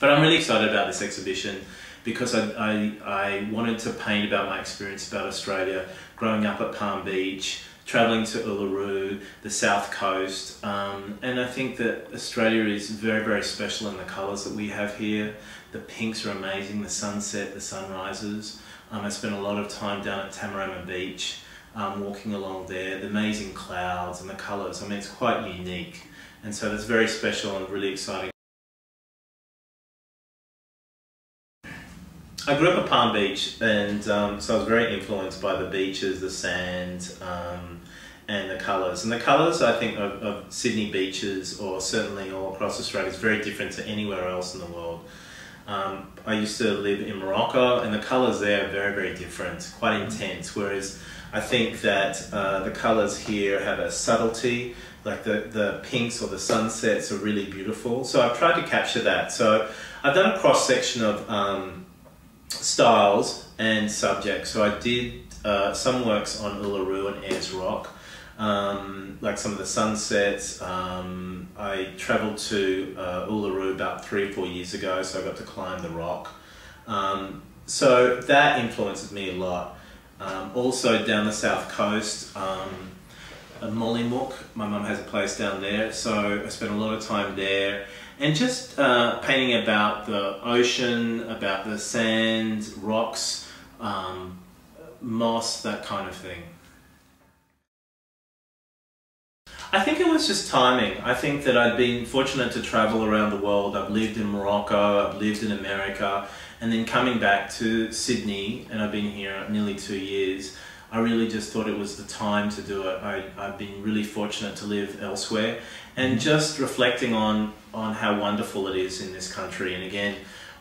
But I'm really excited about this exhibition because I, I, I wanted to paint about my experience about Australia, growing up at Palm Beach, traveling to Uluru, the south coast, um, and I think that Australia is very, very special in the colours that we have here. The pinks are amazing, the sunset, the sunrises. Um, I spent a lot of time down at Tamarama Beach, um, walking along there, the amazing clouds and the colours. I mean, it's quite unique, and so that's very special and really exciting. I grew up at Palm Beach, and um, so I was very influenced by the beaches, the sand, um, and the colours. And the colours, I think, of, of, Sydney beaches, or certainly all across Australia, is very different to anywhere else in the world. Um, I used to live in Morocco, and the colours there are very, very different, quite intense. Whereas I think that uh, the colours here have a subtlety, like the, the pinks or the sunsets are really beautiful. So I've tried to capture that. So I've done a cross section of um, styles and subjects. So I did uh, some works on Uluru and Ayers Rock, um, like some of the sunsets. Um, I travelled to uh, Uluru about three or four years ago, so I got to climb the rock. Um, so that influences me a lot. Um, also down the south coast, um, Mollymook, my mum has a place down there, so I spent a lot of time there and just uh, painting about the ocean, about the sand, rocks, um, moss, that kind of thing. I think it was just timing. I think that I'd been fortunate to travel around the world. I've lived in Morocco, I've lived in America, and then coming back to Sydney, and I've been here nearly two years. I really just thought it was the time to do it. I, I've been really fortunate to live elsewhere and mm-hmm. just reflecting on, on how wonderful it is in this country. And again,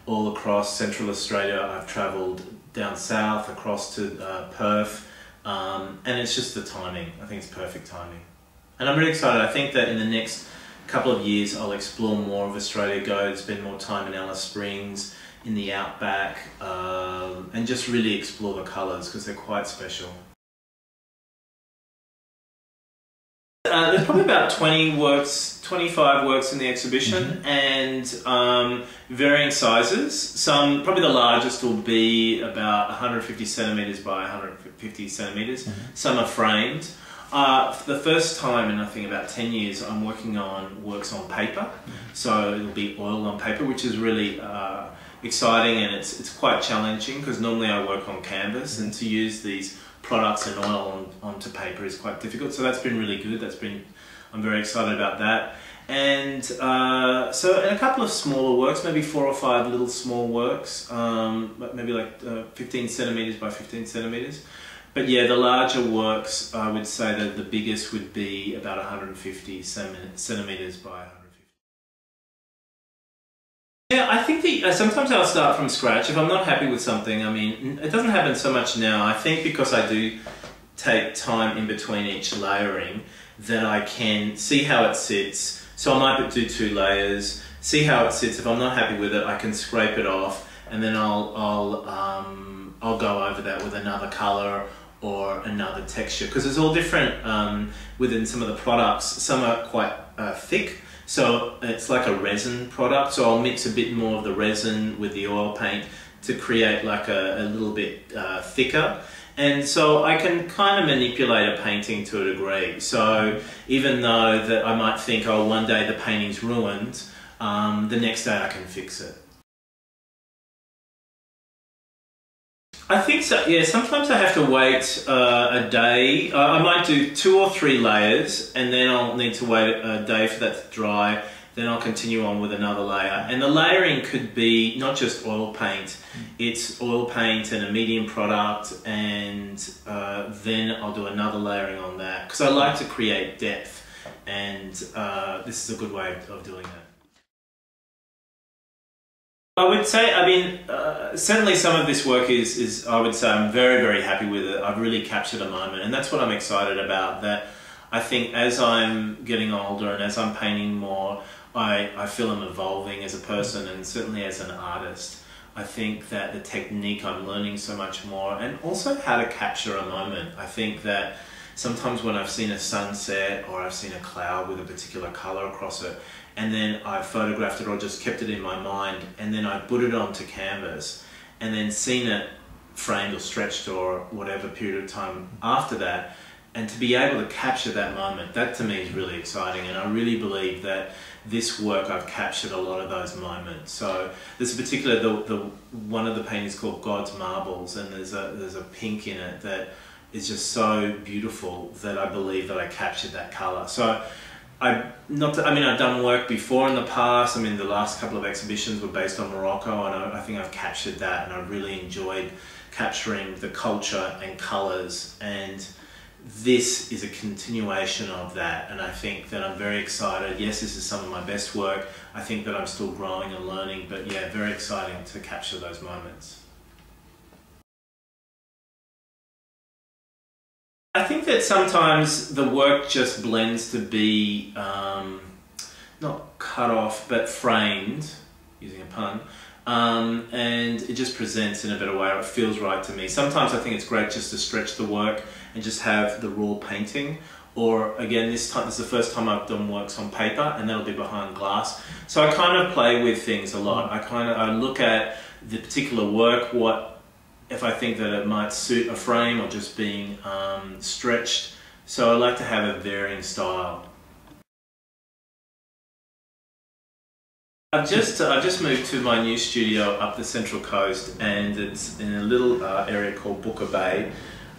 all across Central Australia, I've travelled down south, across to uh, Perth, um, and it's just the timing. I think it's perfect timing. And I'm really excited. I think that in the next couple of years, I'll explore more of Australia, go spend more time in Alice Springs, in the outback um, and just really explore the colours because they're quite special. Uh, there's probably about 20 works, 25 works in the exhibition mm -hmm. and um, varying sizes. Some, probably the largest will be about 150 centimetres by 150 centimetres. Mm -hmm. Some are framed. Uh, for the first time in I think about 10 years, I'm working on works on paper. Mm -hmm. So it'll be oil on paper, which is really uh, exciting and it's, it's quite challenging because normally I work on canvas and to use these products and oil on, onto paper is quite difficult. So that's been really good. That's been, I'm very excited about that. And uh, so, and a couple of smaller works, maybe four or five little small works, um, maybe like uh, 15 centimeters by 15 centimeters. But yeah, the larger works, I would say that the biggest would be about 150 centimeters by the uh, sometimes I'll start from scratch if I'm not happy with something. I mean, it doesn't happen so much now. I think because I do take time in between each layering, that I can see how it sits. So I might do two layers, see how it sits. If I'm not happy with it, I can scrape it off, and then I'll I'll um, I'll go over that with another color or another texture because it's all different um, within some of the products. Some are quite uh, thick so it's like a resin product. So I'll mix a bit more of the resin with the oil paint to create like a, a little bit uh, thicker. And so I can kind of manipulate a painting to a degree. So even though that I might think, oh, one day the painting's ruined, um, the next day I can fix it. I think so. Yeah, sometimes I have to wait uh, a day. Uh, I might do two or three layers, and then I'll need to wait a day for that to dry. Then I'll continue on with another layer. And the layering could be not just oil paint. It's oil paint and a medium product, and uh, then I'll do another layering on that because I like to create depth, and uh, this is a good way of doing that. I would say, I mean, uh, certainly some of this work is, is, I would say, I'm very, very happy with it. I've really captured a moment, and that's what I'm excited about. That I think as I'm getting older and as I'm painting more, I, I feel I'm evolving as a person and certainly as an artist. I think that the technique I'm learning so much more, and also how to capture a moment. I think that sometimes when I've seen a sunset or I've seen a cloud with a particular color across it, and then I've photographed it or just kept it in my mind, and then I put it onto canvas, and then seen it framed or stretched or whatever period of time after that, and to be able to capture that moment, that to me is really exciting, and I really believe that this work I've captured a lot of those moments. So a particular the, the one of the paintings called God's Marbles, and there's a there's a pink in it that is just so beautiful that I believe that I captured that color. So I not to, I mean I've done work before in the past. I mean the last couple of exhibitions were based on Morocco, and I, I think I've captured that, and I really enjoyed capturing the culture and colors and this is a continuation of that and I think that I'm very excited. Yes, this is some of my best work. I think that I'm still growing and learning, but yeah, very exciting to capture those moments. I think that sometimes the work just blends to be um, not cut off but framed, using a pun, um, and it just presents in a better way, or it feels right to me. Sometimes I think it's great just to stretch the work and just have the raw painting. Or again, this time this is the first time I've done works on paper, and that'll be behind glass. So I kind of play with things a lot. I kind of I look at the particular work, what if I think that it might suit a frame or just being um, stretched. So I like to have a varying style. I've just uh, I've just moved to my new studio up the Central Coast, and it's in a little uh, area called Booker Bay,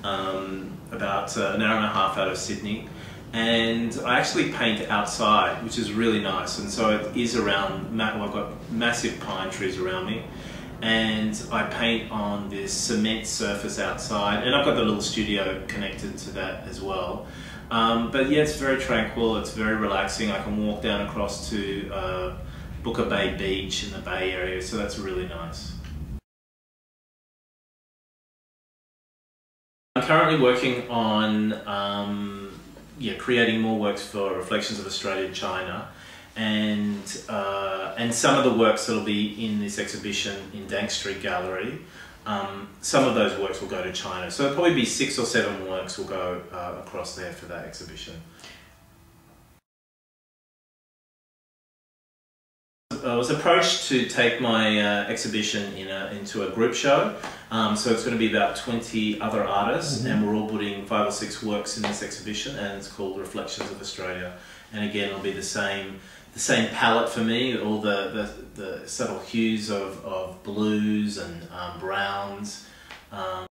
um, about uh, an hour and a half out of Sydney. And I actually paint outside, which is really nice. And so it is around. Well, I've got massive pine trees around me, and I paint on this cement surface outside. And I've got the little studio connected to that as well. Um, but yeah, it's very tranquil. It's very relaxing. I can walk down across to uh, Booker Bay Beach in the Bay Area, so that's really nice. I'm currently working on um, yeah, creating more works for Reflections of Australia and China and uh, and some of the works that'll be in this exhibition in Dank Street Gallery um, some of those works will go to China so probably be six or seven works will go uh, across there for that exhibition. I was approached to take my uh, exhibition in a, into a group show. Um, so it's going to be about 20 other artists, mm -hmm. and we're all putting five or six works in this exhibition, and it's called Reflections of Australia. And again, it'll be the same the same palette for me, all the, the, the subtle hues of, of blues and um, browns. Um,